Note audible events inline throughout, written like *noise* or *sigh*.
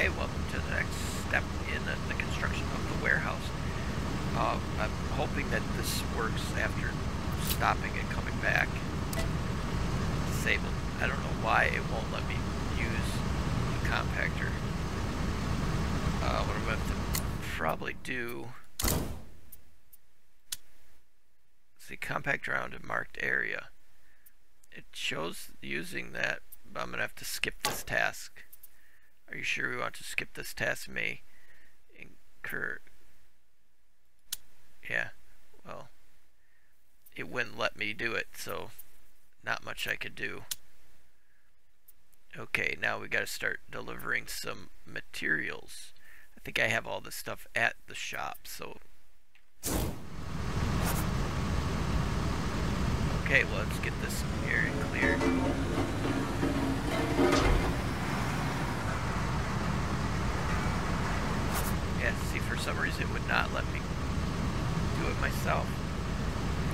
Okay, welcome to the next step in the, the construction of the warehouse. Uh, I'm hoping that this works after stopping and coming back. Disabled. I don't know why it won't let me use the compactor. Uh, what I'm going to probably do... See, compact around a marked area. It shows using that, but I'm going to have to skip this task. Are you sure we want to skip this task? May incur... Yeah, well, it wouldn't let me do it, so not much I could do. Okay, now we got to start delivering some materials. I think I have all this stuff at the shop, so... Okay, well, let's get this area cleared. Yeah, see, for some reason it would not let me do it myself.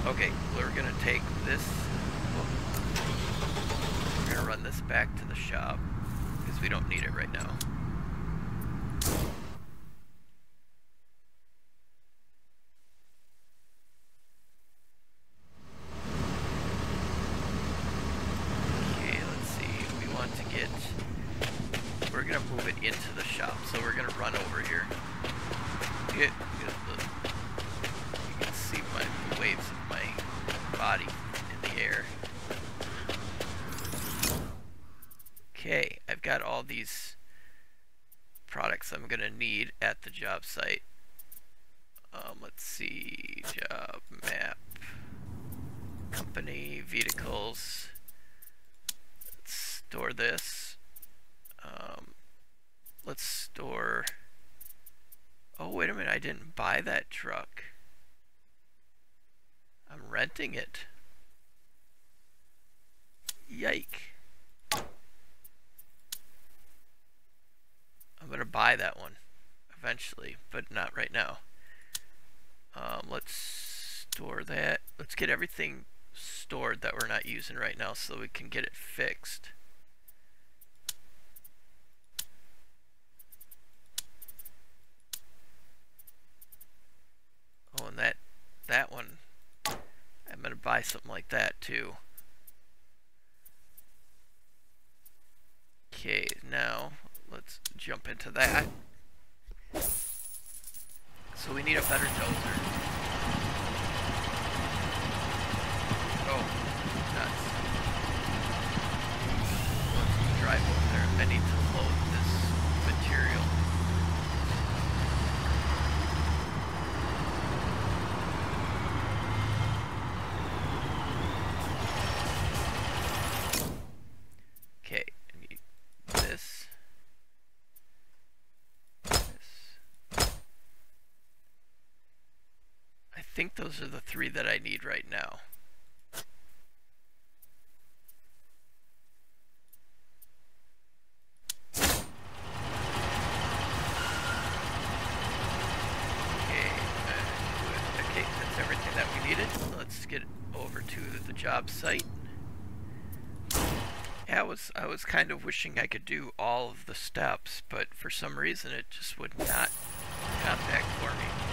Okay, we're gonna take this, we're gonna run this back to the shop, because we don't need it right now. Okay, let's see, we want to get, we're gonna move it into the shop, so we're gonna run over here. Get, get the, you can see my the waves of my body in the air. Okay, I've got all these products I'm gonna need at the job site. Um, let's see, job map, company, vehicles. Let's store this. Um, let's store. Oh, wait a minute, I didn't buy that truck. I'm renting it. Yike. I'm gonna buy that one eventually, but not right now. Um, let's store that. Let's get everything stored that we're not using right now so we can get it fixed. Oh, and that that one, I'm gonna buy something like that too. Okay, now let's jump into that. So we need a better dozer. Oh, nuts. Let's drive over there. I need to load this material. Okay, I need this. This. I think those are the three that I need right now. Okay, uh, okay, that's everything that we needed. Let's get over to the job site. Yeah, I was I was kind of wishing I could do all of the steps, but for some reason it just would not compact for me.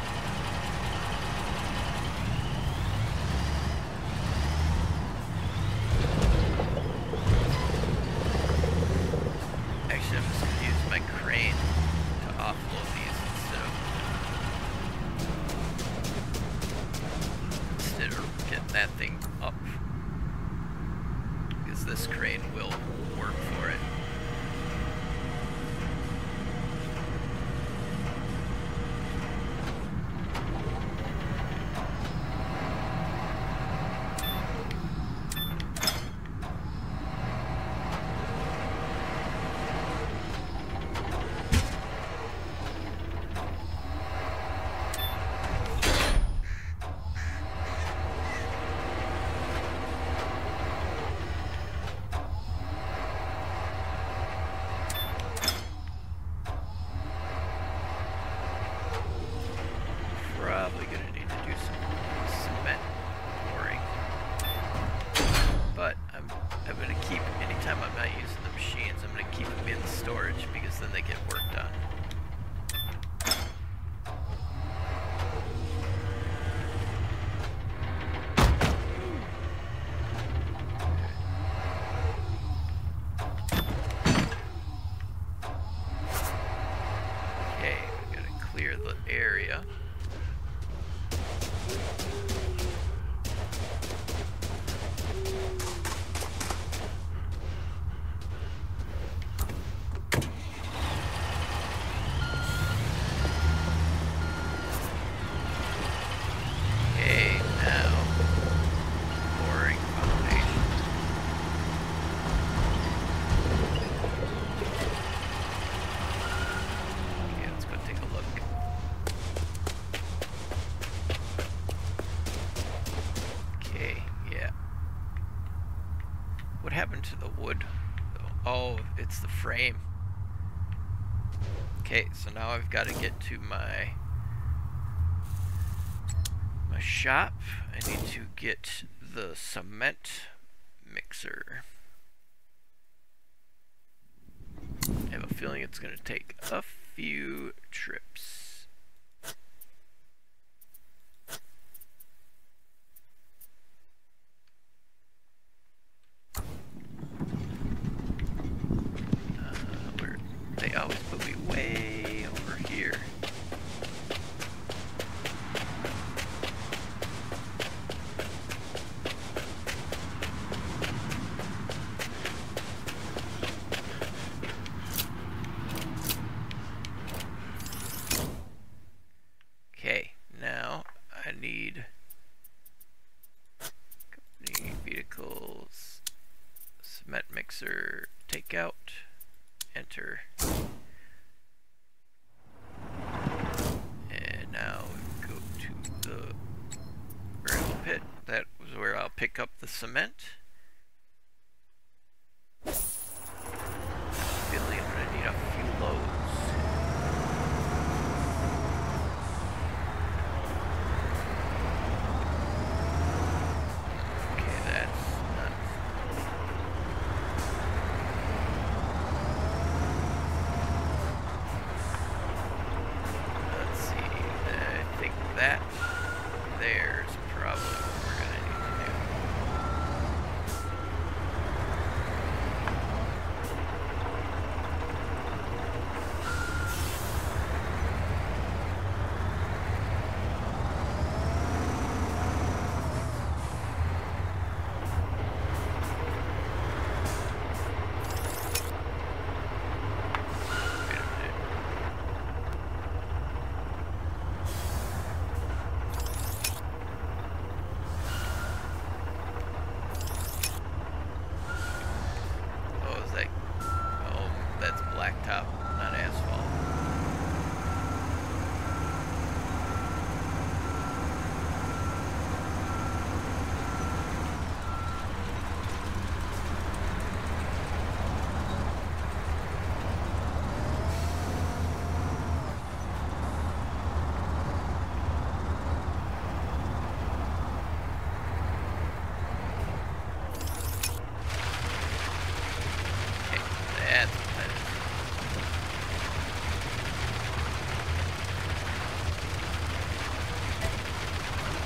Then they get work done. Okay, we gotta clear the area. Okay, now pouring foundation. Okay, let's go take a look. Okay, yeah. What happened to the wood? Oh, it's the frame. Okay, so now I've got to get to my my shop. I need to get the cement mixer. I have a feeling it's going to take a few trips. Uh, where they always put me way over here. Okay, now I need company vehicles, mixer, takeout, enter. And now we go to the gravel pit. That was where I'll pick up the cement. Feeling I'm gonna need a few loads. Okay, that's not Let's see. I think that there's probably what we're gonna need to do. Wait a minute. Oh, is that? Oh, that's blacktop, not asphalt. Okay, that's what that is.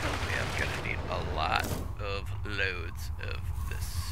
Probably I'm gonna need a lot of loads of this.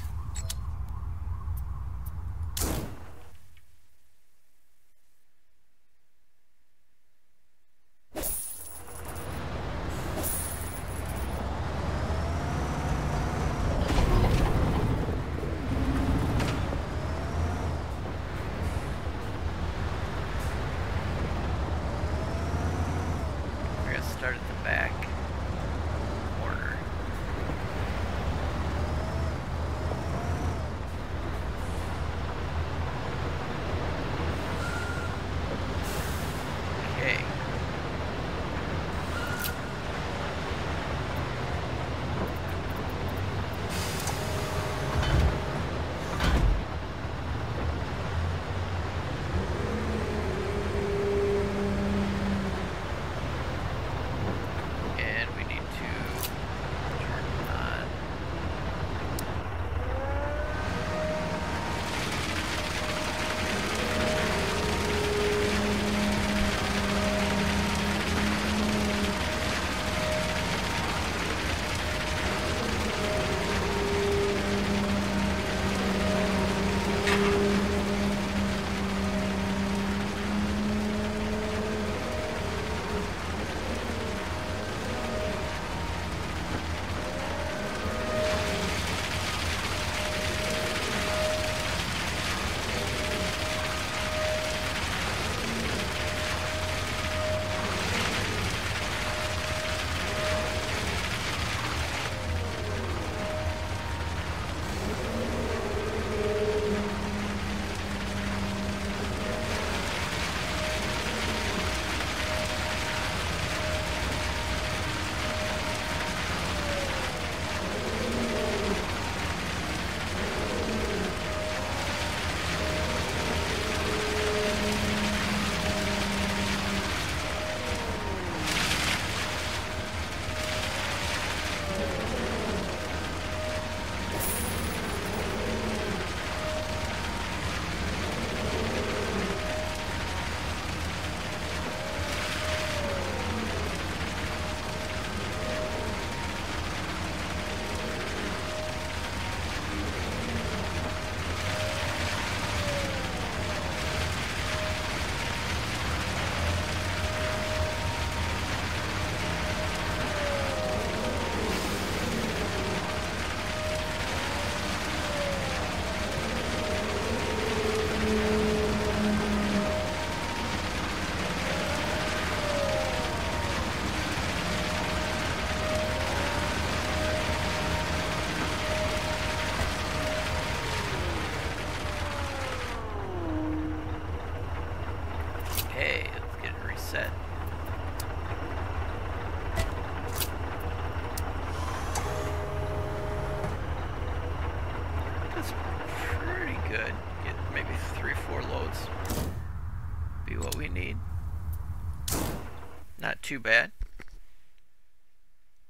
Too bad.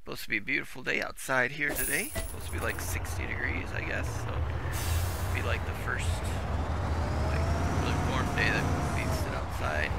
Supposed to be a beautiful day outside here today. Supposed to be like 60 degrees, I guess. So be like the first like really warm day that we can sit outside.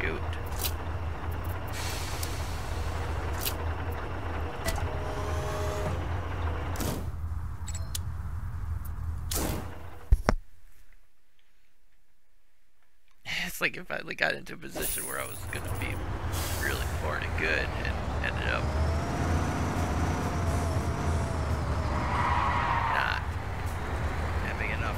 Shoot. *laughs* It's like if I like, got into a position where I was gonna be really far and good and ended up not having enough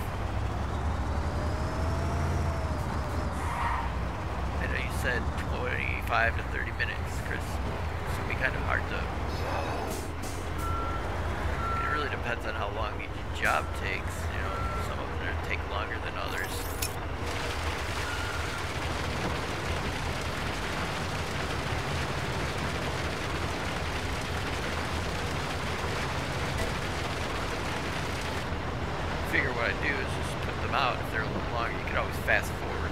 I know you said 25 to 30 minutes, Chris. It's gonna be kind of hard to. It really depends on how long each job takes. You know, some of them are gonna take longer than others. Figure what I do is just put them out. If they're a little longer, you can always fast forward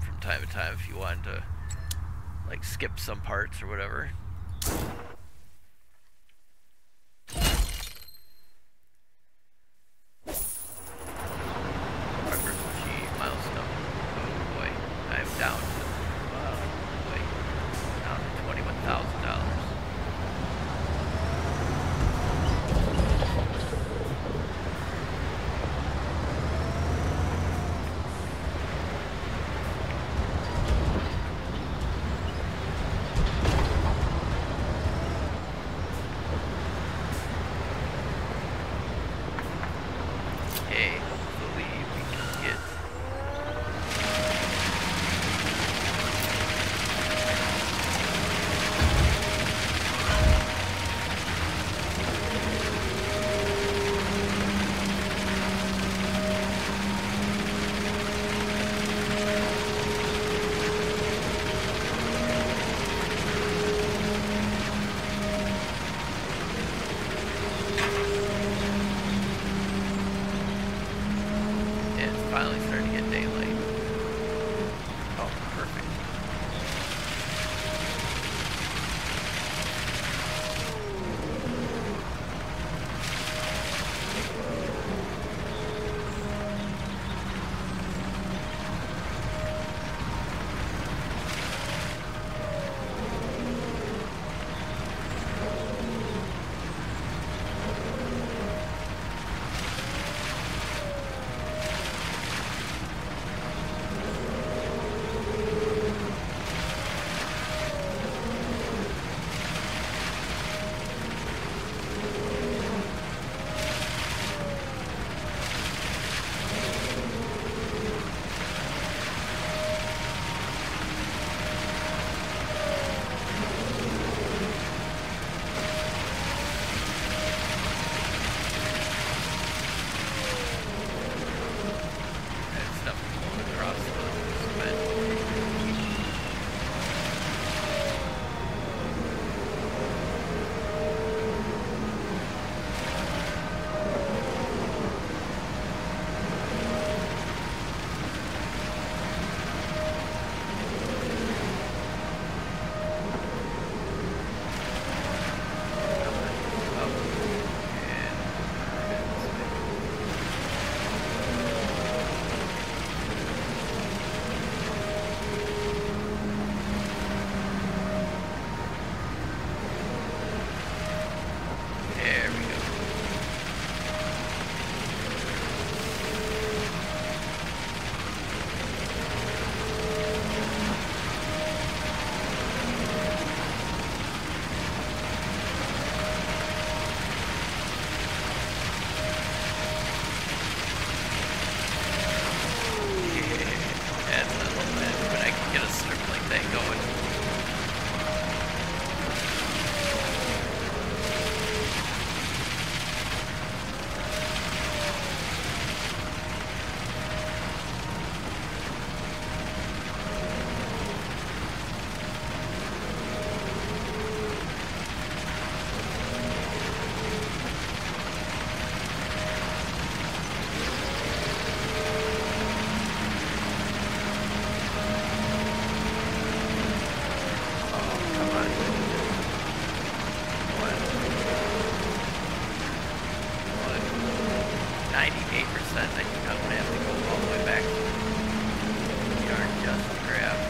from time to time if you wanted to like skip some parts or whatever. 98%, I think I'm going to have to go all the way back. To the yard just to grab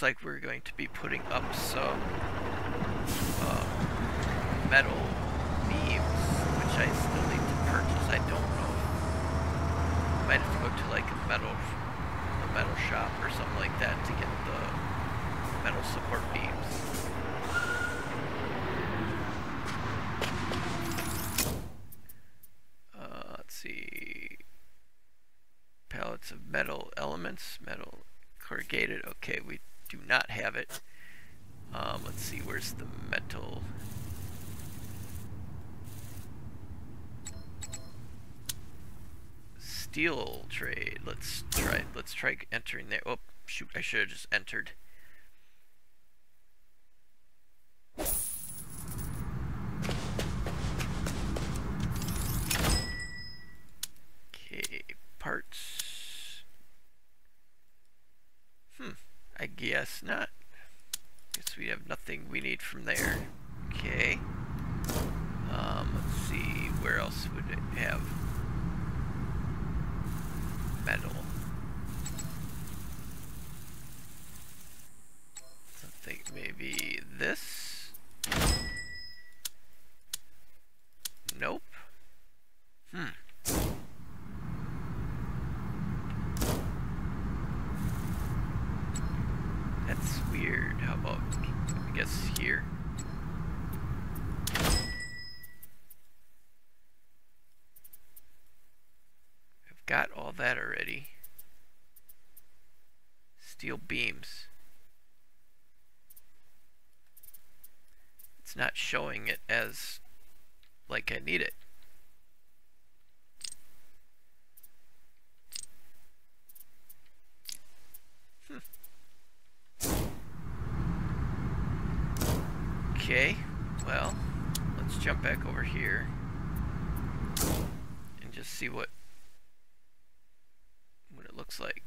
looks like we're going to be putting up some uh, metal beams, which I still need to purchase. I don't know. Might have to go to like a metal, a metal shop or something like that to get the metal support beams. Uh, let's see. Pallets of metal elements, metal corrugated. Okay, we do not have it. Um, let's see, where's the metal? Steel trade. Let's try. Let's try entering there. Oh, shoot! I should have just entered. Okay, parts. Hmm, I guess not. Guess we have nothing we need from there. Okay. Um, let's see, where else would it have metal? I think maybe this? Nope. Hmm. That's weird. How about, I guess, here? I've got all that already. Steel beams. It's not showing it as like I need it. Hmm. Okay, well, let's jump back over here and just see what looks like.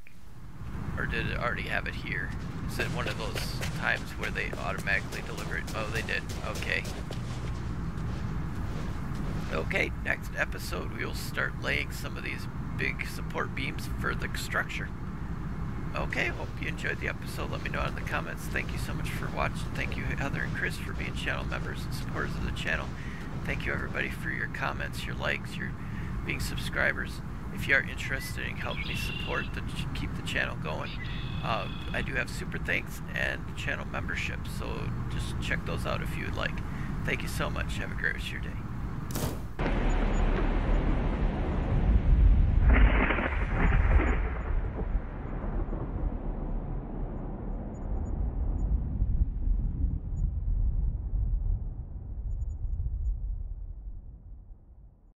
Or did it already have it here? Is it one of those times where they automatically deliver it? Oh, they did. Okay. Okay, next episode we will start laying some of these big support beams for the structure. Okay, hope you enjoyed the episode. Let me know in the comments. Thank you so much for watching. Thank you, Heather and Chris, for being channel members and supporters of the channel. Thank you, everybody, for your comments, your likes, your being subscribers. If you are interested in helping me support the keep the channel going, uh, I do have super thanks and channel memberships. So just check those out if you would like. Thank you so much. Have a great rest of your day.